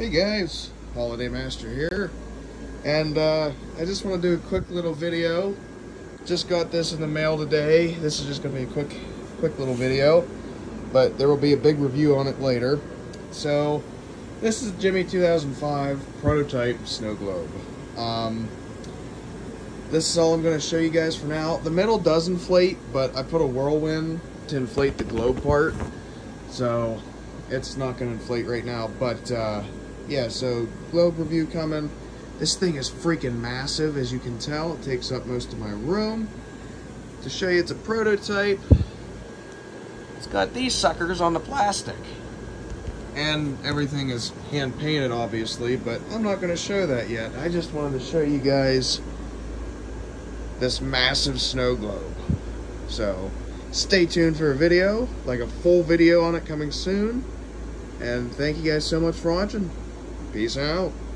Hey guys, Holiday Master here, and uh, I just want to do a quick little video. Just got this in the mail today. This is just going to be a quick, quick little video, but there will be a big review on it later. So, this is Gemmy 2005 prototype snow globe. Um, this is all I'm going to show you guys for now. The metal does inflate, but I put a whirlwind to inflate the globe part, so it's not going to inflate right now. But uh, yeah, so globe review coming. This thing is freaking massive, as you can tell. It takes up most of my room. To show you it's a prototype, it's got these suckers on the plastic. And everything is hand painted, obviously, but I'm not going to show that yet. I just wanted to show you guys this massive snow globe. So, stay tuned for a video, like a full video on it coming soon. And thank you guys so much for watching. Peace out.